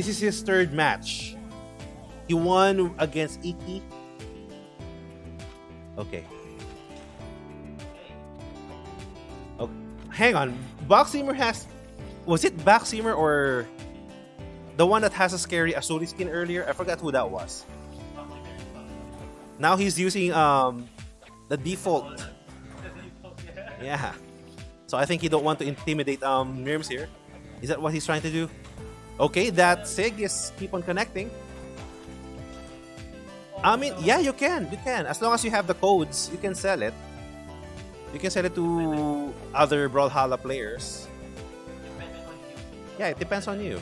This is his third match. He won against Iki. Okay. Okay. Hang on. Boxemer has. Was it Boxemer or the one that has a scary Asuri skin earlier? I forgot who that was. Now he's using um the default. Yeah. So I think he don't want to intimidate um Mierms here. Is that what he's trying to do? Okay, that Sig is keep on connecting. I mean, yeah, you can. You can. As long as you have the codes, you can sell it. You can sell it to other Brawlhalla players. Yeah, it depends on you.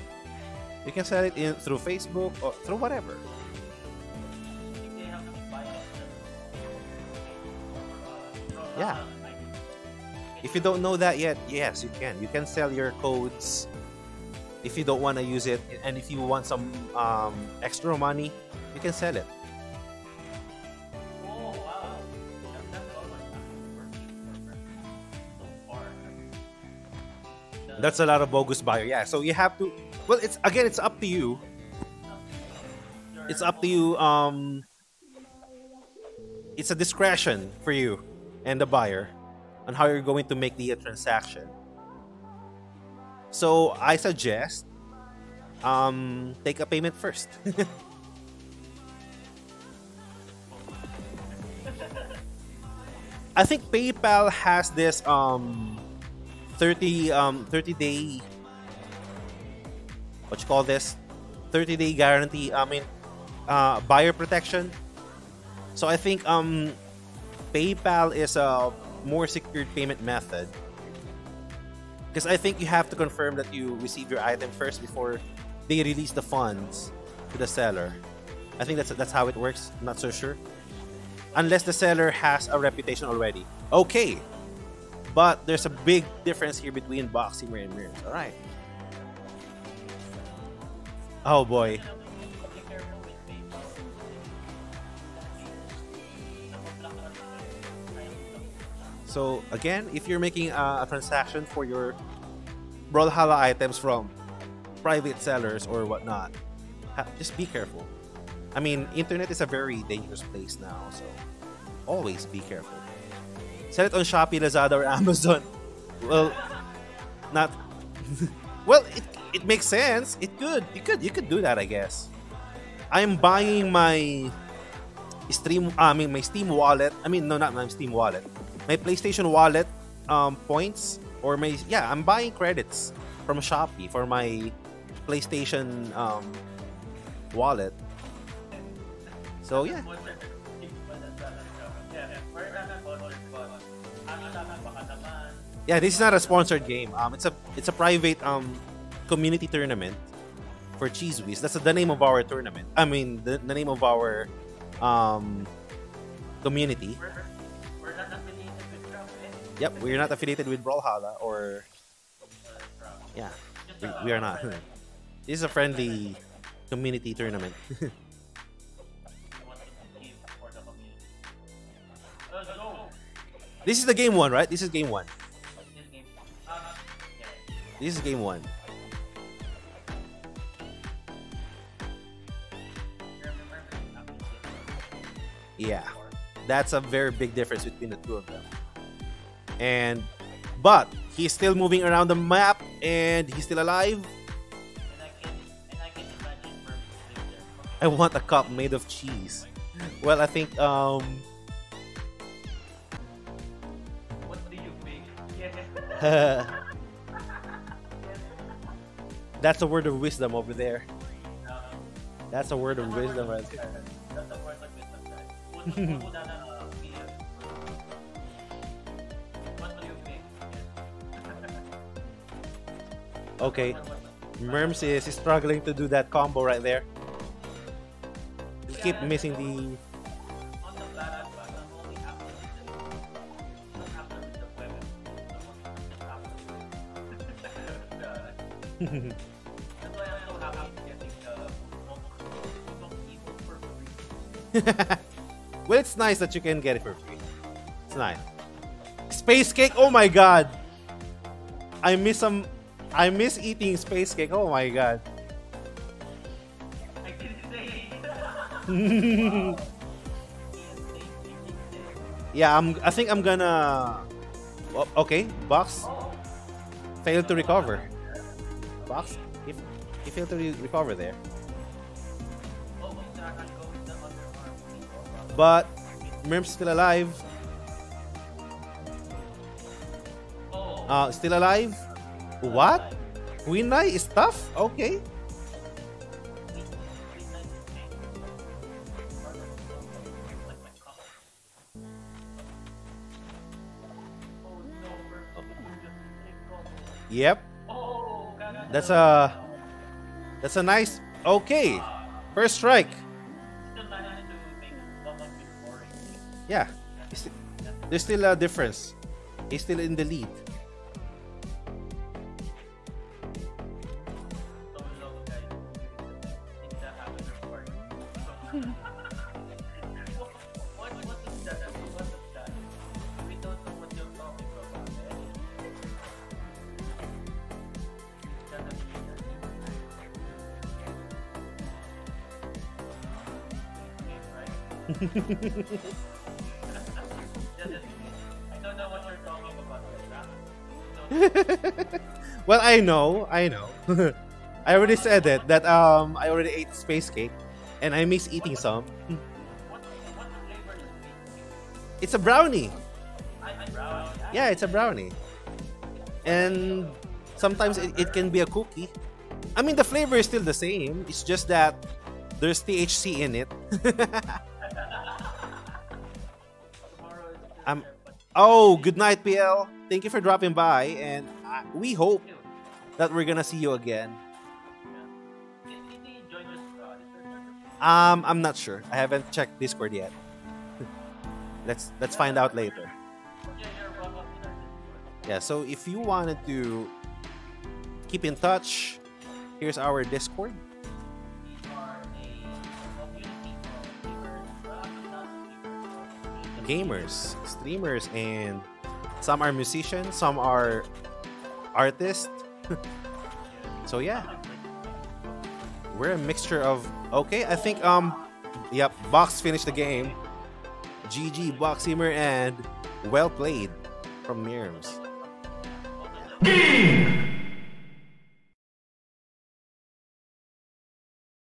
You can sell it in through Facebook or through whatever. Yeah. If you don't know that yet, yes, you can. You can sell your codes if you don't want to use it, and if you want some um, extra money, you can sell it. That's a lot of bogus buyer. Yeah, so you have to. Well, it's again, it's up to you. It's up to you. Um, it's a discretion for you and the buyer on how you're going to make the transaction. So I suggest um, take a payment first. I think PayPal has this um 30 um 30 day what you call this 30 day guarantee I mean uh, buyer protection. So I think um PayPal is a more secured payment method because I think you have to confirm that you receive your item first before they release the funds to the seller. I think that's that's how it works. I'm not so sure. Unless the seller has a reputation already. Okay. But there's a big difference here between Boxemer and Mierms. Alright. Oh boy. So again, if you're making a, a transaction for your Brawlhalla items from private sellers or whatnot, just be careful. I mean, internet is a very dangerous place now, so always be careful. Sell it on Shopee, Lazada, or Amazon. Well, not. well, it, it makes sense. It could. You could. You could do that, I guess. I'm buying my Steam. I mean, my Steam wallet. I mean, no, not my Steam wallet my PlayStation Wallet um, points or my yeah, I'm buying credits from Shopee for my PlayStation um, wallet. So yeah. Yeah, this is not a sponsored game. Um, it's a it's a private um community tournament for Cheese Wiz. That's the name of our tournament. I mean, the, the name of our um community. Yep, we're not affiliated with Brawlhalla or yeah, we, we are not. this is a friendly community tournament. this is the game one, right? This is game one. This is game one. Yeah, that's a very big difference between the two of them and but he's still moving around the map and he's still alive. I want a cup made of cheese. Well, I think um. What do you? That's a word of wisdom over there. That's a word of wisdom right there. Okay. Mierms is struggling to do that combo right there. keep missing the... well, it's nice that you can get it for free. It's nice. Space cake, oh my god! I miss some I miss eating space cake. Oh my god. yeah, I'm. I think I'm gonna. Oh, okay, box failed to recover. Box, if he failed to re- recover there. But Mierm's still alive. Uh, still alive? What? Knight is tough? Okay. Yep. That's a that's a nice okay. First strike. Yeah. There's still a difference. He's still in the lead. well, I know, I know. I already said it that um I already ate space cake, and I miss eating some. It's a brownie. I I. Yeah, it's a brownie. And sometimes it, it can be a cookie. I mean, the flavor is still the same. It's just that there's THC in it. Still Um, oh, good night, PL. Thank you for dropping by, and uh, we hope that we're gonna see you again. Um, I'm not sure. I haven't checked Discord yet. let's let's find out later. Yeah, so if you wanted to keep in touch, here's our Discord. Gamers, streamers, and some are musicians, some are artists. so yeah, we're a mixture of okay. I think um, yep, Box finished the game. GG, Boxemer, and well played from Mierms.